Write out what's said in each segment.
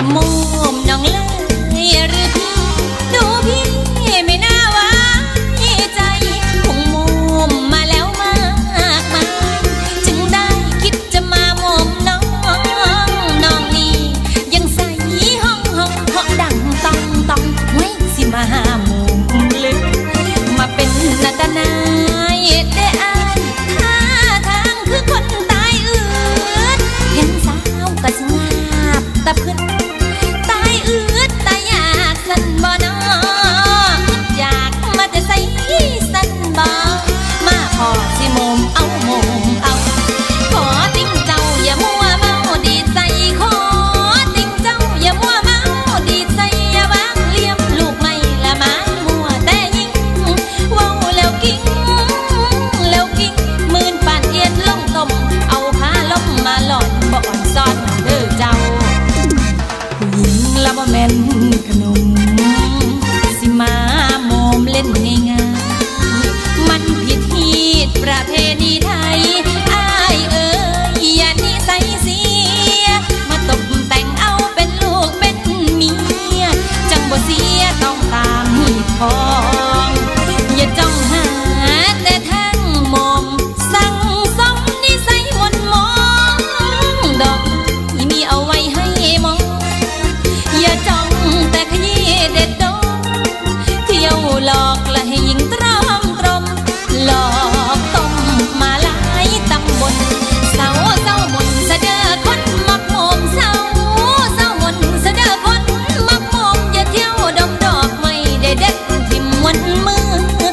จะมุ่ง ม่นขนม មើល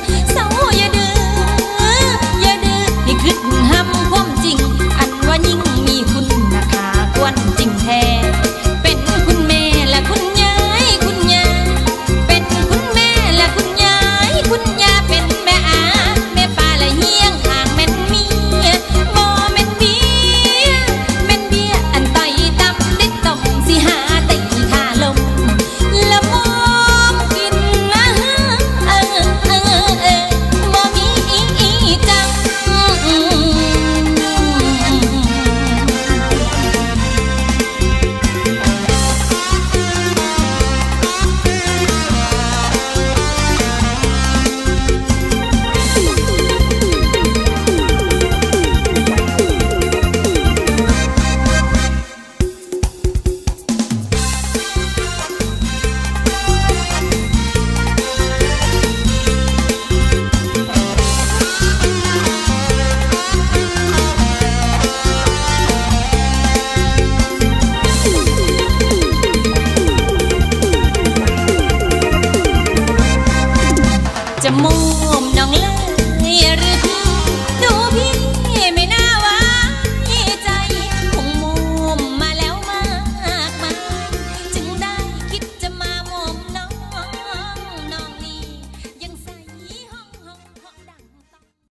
节目。